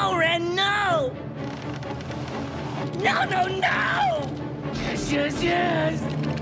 No, Ren, no! No, no, no! Yes, yes, yes!